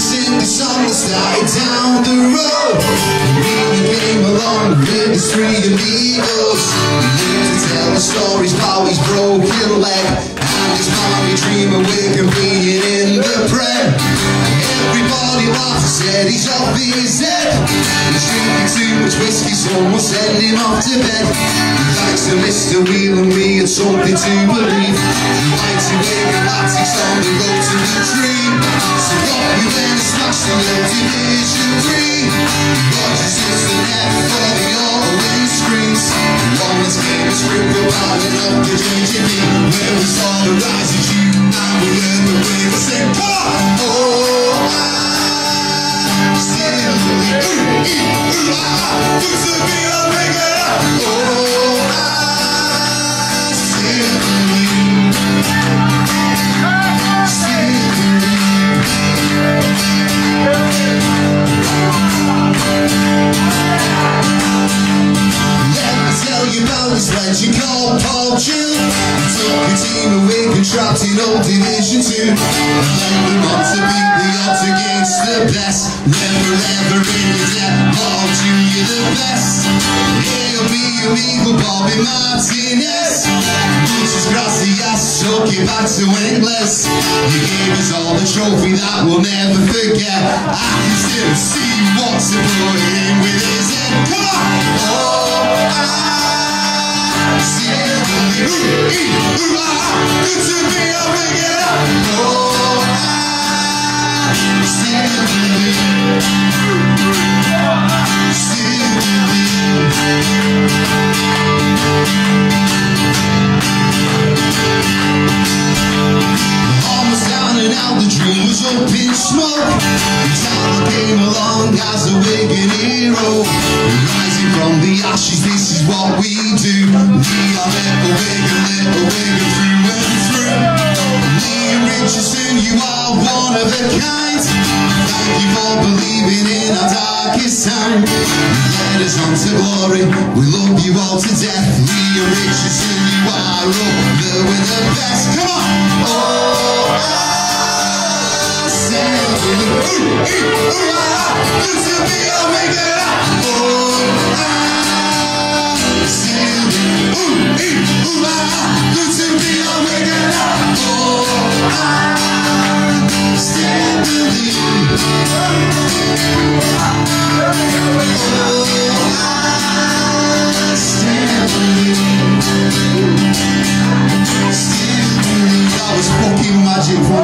sing the that started down the road. We came along with his three amigos. We lived to tell the stories about his broken leg and his mommy dream of waking being in the pram. Everybody laughed and said he's off his head. He's drinking too much whiskey, someone send him off to bed. Thanks to Mr. Whelan me, it's something to believe. He likes to wake and scribbled about enough to change it me. When we saw the rise of you, now we learn the way to say, you about this legend called Paul Jewell. He took a team away and trapped in old Division 2. And led them on to beat the odds against the best. Never ever in your debt, Paul Jewell, you're the best. Hail me, amigo Bobby Martinez. Punches across the ass, took it back to endless. You gave us all the trophy that we'll never forget. I can still see what's the in with his head. Come on! Oh, down the dream was up in smoke. Talent came along as a wicked hero. Rising from the ashes, this is what we do. We are little wigger, little wigger through and through. Leam Richardson, you are one of a kind. Thank you for believing in our darkest time. Led us on to glory. We love you all to death. Leam Richardson, you are up there with the best. Come on! Oh, Brasil.